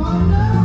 Mama.